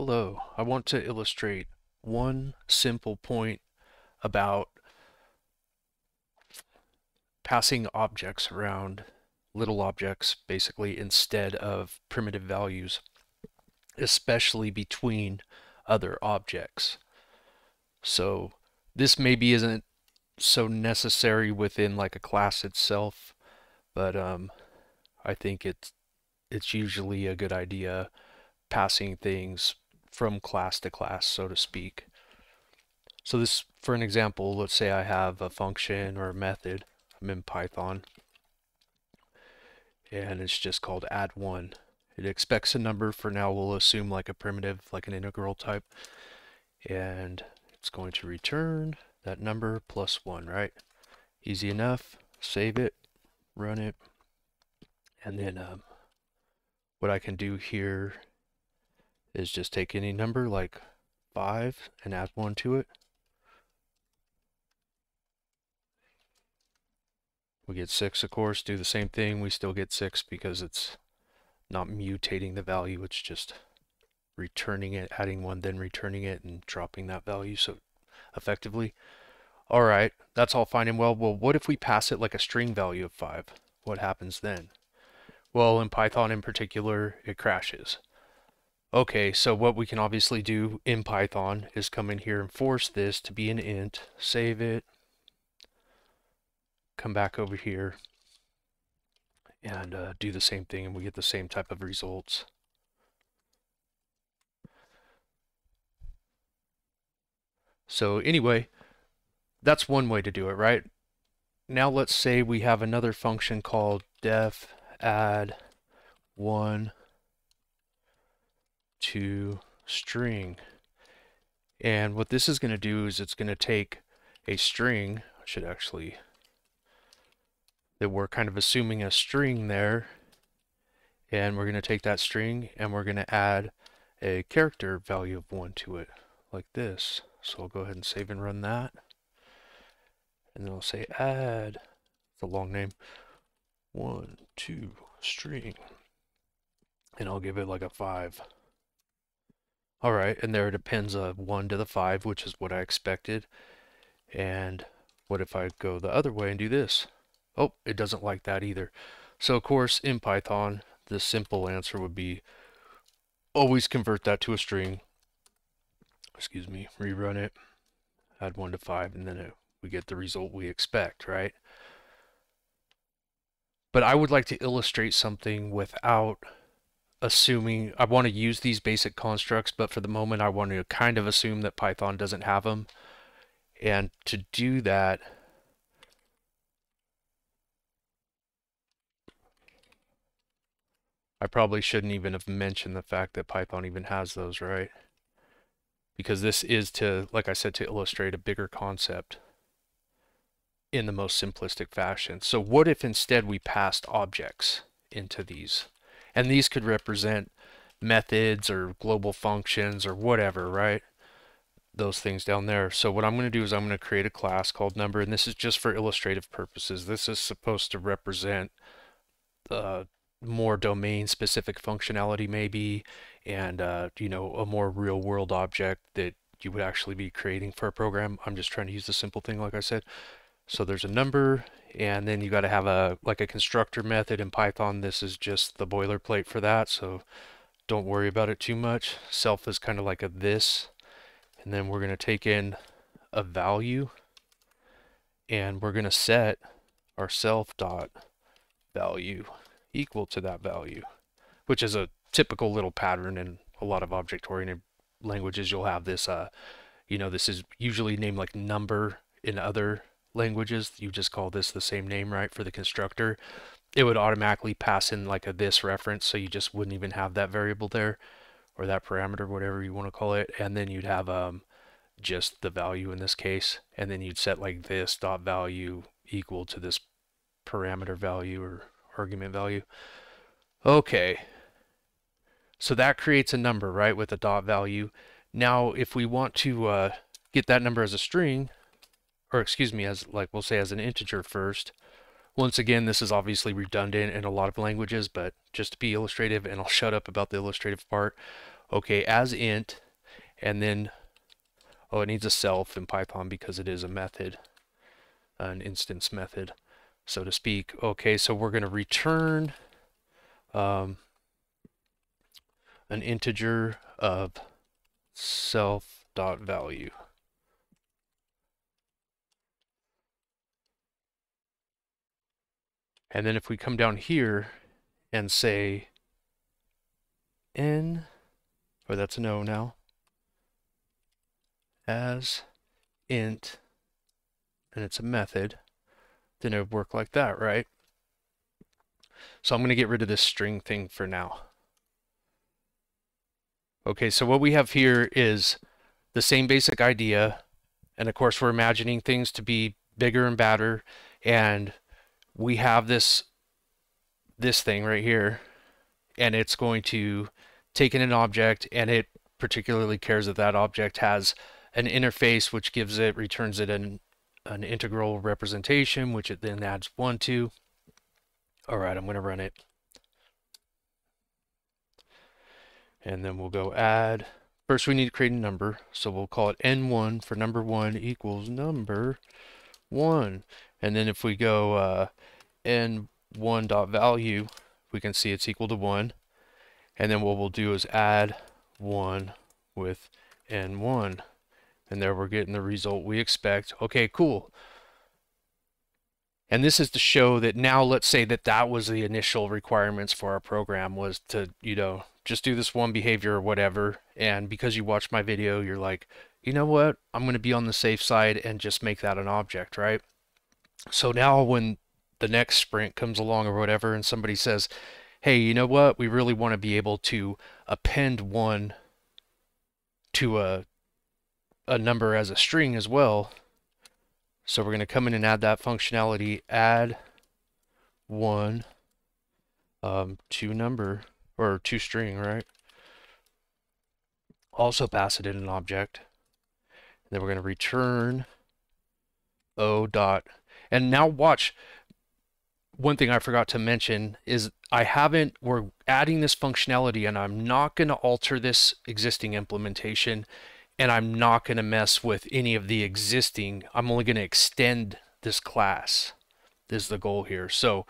Hello, I want to illustrate one simple point about passing objects around, little objects basically, instead of primitive values, especially between other objects. So this maybe isn't so necessary within like a class itself, but um, I think it's it's usually a good idea passing things from class to class, so to speak. So this, for an example, let's say I have a function or a method, I'm in Python, and it's just called add one. It expects a number, for now we'll assume like a primitive, like an integral type, and it's going to return that number plus one, right? Easy enough, save it, run it, and then um, what I can do here is just take any number like 5 and add 1 to it. We get 6, of course. Do the same thing. We still get 6 because it's not mutating the value. It's just returning it, adding 1, then returning it, and dropping that value so effectively. All right, that's all fine and well. Well, what if we pass it like a string value of 5? What happens then? Well, in Python in particular, it crashes. Okay, so what we can obviously do in Python is come in here and force this to be an int, save it, come back over here, and uh, do the same thing, and we get the same type of results. So anyway, that's one way to do it, right? Now let's say we have another function called def add one to string. And what this is going to do is it's going to take a string, I should actually, that we're kind of assuming a string there, and we're going to take that string and we're going to add a character value of 1 to it, like this. So I'll go ahead and save and run that. And then I'll say add, a long name, 1, 2, string. And I'll give it like a 5. All right, and there it appends a 1 to the 5, which is what I expected. And what if I go the other way and do this? Oh, it doesn't like that either. So of course, in Python, the simple answer would be always convert that to a string. Excuse me, rerun it, add 1 to 5, and then it, we get the result we expect, right? But I would like to illustrate something without assuming I want to use these basic constructs, but for the moment I want to kind of assume that Python doesn't have them. And to do that, I probably shouldn't even have mentioned the fact that Python even has those, right? Because this is to, like I said, to illustrate a bigger concept in the most simplistic fashion. So what if instead we passed objects into these? And these could represent methods or global functions or whatever, right? Those things down there. So what I'm going to do is I'm going to create a class called number, and this is just for illustrative purposes. This is supposed to represent uh, more domain specific functionality maybe, and uh, you know, a more real world object that you would actually be creating for a program. I'm just trying to use the simple thing like I said. So there's a number and then you got to have a like a constructor method in Python. This is just the boilerplate for that. So don't worry about it too much. Self is kind of like a this. And then we're going to take in a value and we're going to set our self dot value equal to that value, which is a typical little pattern in a lot of object-oriented languages. You'll have this, uh, you know, this is usually named like number in other languages, you just call this the same name, right, for the constructor, it would automatically pass in like a this reference, so you just wouldn't even have that variable there, or that parameter, whatever you want to call it, and then you'd have um, just the value in this case, and then you'd set like this dot value equal to this parameter value or argument value. Okay, so that creates a number, right, with a dot value. Now, if we want to uh, get that number as a string, or excuse me, as like we'll say as an integer first. Once again, this is obviously redundant in a lot of languages, but just to be illustrative, and I'll shut up about the illustrative part. okay, as int, and then, oh, it needs a self in Python because it is a method, an instance method, so to speak. Okay, so we're going to return um, an integer of self dot value. And then if we come down here and say n, or that's an O now, as int, and it's a method, then it would work like that, right? So I'm going to get rid of this string thing for now. Okay, so what we have here is the same basic idea, and of course we're imagining things to be bigger and badder, and we have this this thing right here, and it's going to take in an object, and it particularly cares that that object has an interface which gives it, returns it an, an integral representation, which it then adds one to. All right, I'm going to run it. And then we'll go add. First, we need to create a number. So we'll call it n1 for number one equals number one. And then if we go uh, n1 dot value, we can see it's equal to one. And then what we'll do is add one with n1. And there we're getting the result we expect. Okay, cool. And this is to show that now let's say that that was the initial requirements for our program was to, you know, just do this one behavior or whatever. And because you watched my video, you're like, you know what? I'm going to be on the safe side and just make that an object, right? So now when the next sprint comes along or whatever and somebody says, hey, you know what? We really want to be able to append one to a, a number as a string as well so we're going to come in and add that functionality, add one um, to number or to string, right? Also pass it in an object. And then we're going to return o dot. And now watch. One thing I forgot to mention is I haven't, we're adding this functionality and I'm not going to alter this existing implementation and I'm not going to mess with any of the existing. I'm only going to extend this class is the goal here. So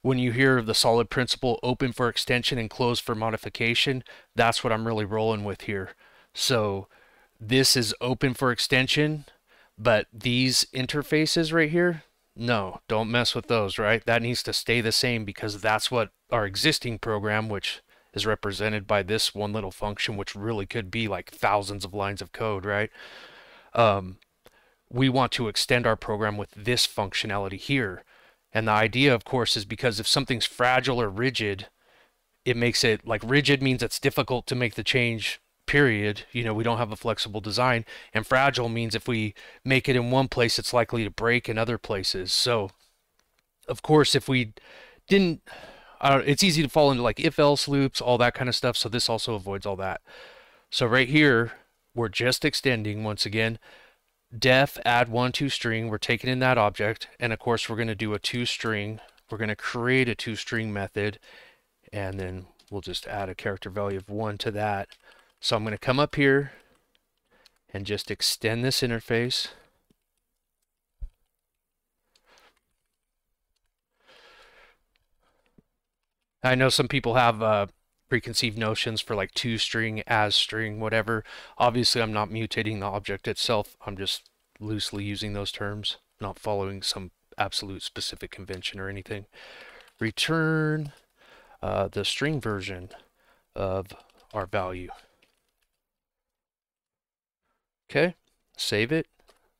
when you hear of the solid principle open for extension and closed for modification, that's what I'm really rolling with here. So this is open for extension, but these interfaces right here, no, don't mess with those, right? That needs to stay the same because that's what our existing program, which is represented by this one little function, which really could be like thousands of lines of code, right? Um, we want to extend our program with this functionality here. And the idea, of course, is because if something's fragile or rigid, it makes it like rigid means it's difficult to make the change period you know we don't have a flexible design and fragile means if we make it in one place it's likely to break in other places so of course if we didn't it's easy to fall into like if else loops, all that kind of stuff. So this also avoids all that. So right here, we're just extending once again, def add one to string. We're taking in that object. And of course, we're going to do a to string. We're going to create a to string method. And then we'll just add a character value of one to that. So I'm going to come up here and just extend this interface. I know some people have uh, preconceived notions for like to string, as string, whatever. Obviously, I'm not mutating the object itself. I'm just loosely using those terms, not following some absolute specific convention or anything. Return uh, the string version of our value. Okay, save it,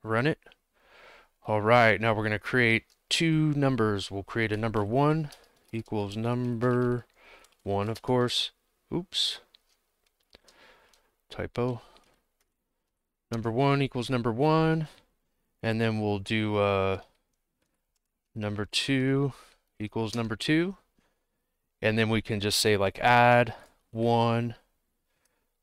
run it. All right, now we're going to create two numbers. We'll create a number one equals number one, of course. Oops. Typo. Number one equals number one. And then we'll do uh, number two equals number two. And then we can just say like add one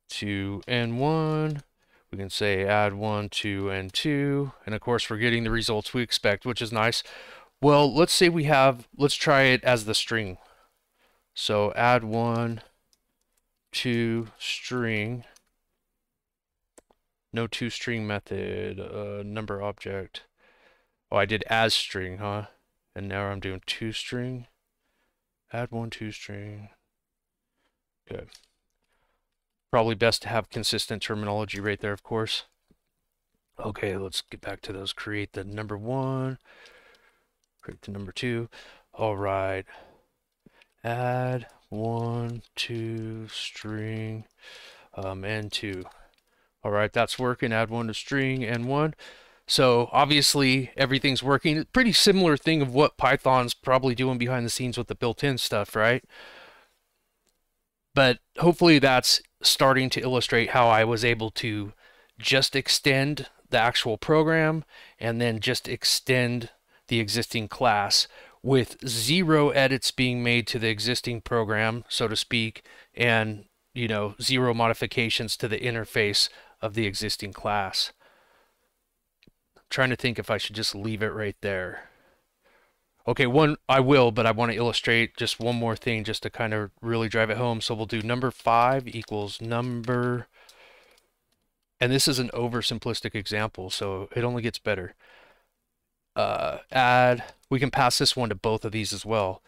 to n1. We can say add one 2, and 2. And of course, we're getting the results we expect, which is nice. Well, let's say we have, let's try it as the string. So add one 2, string no two string method uh, number object oh I did as string huh and now I'm doing two string add one two string good probably best to have consistent terminology right there of course okay let's get back to those create the number one create the number two all right add one to string um, and two. All right, that's working. Add one to string and one. So obviously everything's working. Pretty similar thing of what Python's probably doing behind the scenes with the built-in stuff, right? But hopefully that's starting to illustrate how I was able to just extend the actual program and then just extend the existing class with zero edits being made to the existing program, so to speak, and you know, zero modifications to the interface of the existing class. I'm trying to think if I should just leave it right there. Okay, one I will, but I want to illustrate just one more thing just to kind of really drive it home. So we'll do number five equals number, and this is an oversimplistic example, so it only gets better uh, add, we can pass this one to both of these as well.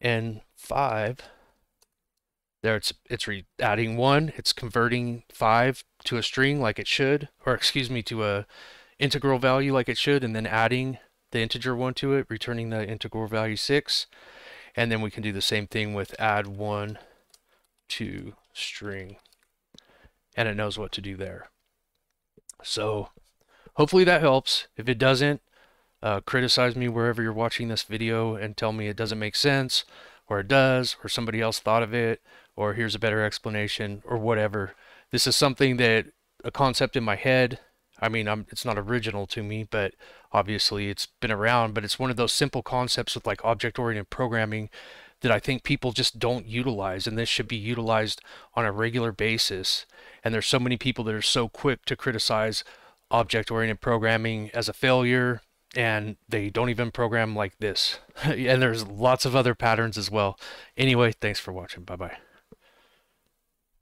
And five, there it's it's adding one, it's converting five to a string like it should, or excuse me, to a integral value like it should, and then adding the integer one to it, returning the integral value six. And then we can do the same thing with add one to string. And it knows what to do there. So hopefully that helps. If it doesn't, uh, criticize me wherever you're watching this video and tell me it doesn't make sense, or it does, or somebody else thought of it, or here's a better explanation, or whatever. This is something that a concept in my head. I mean, I'm, it's not original to me, but obviously it's been around. But it's one of those simple concepts with like object-oriented programming that I think people just don't utilize, and this should be utilized on a regular basis. And there's so many people that are so quick to criticize object-oriented programming as a failure and they don't even program like this. and there's lots of other patterns as well. Anyway, thanks for watching. Bye bye.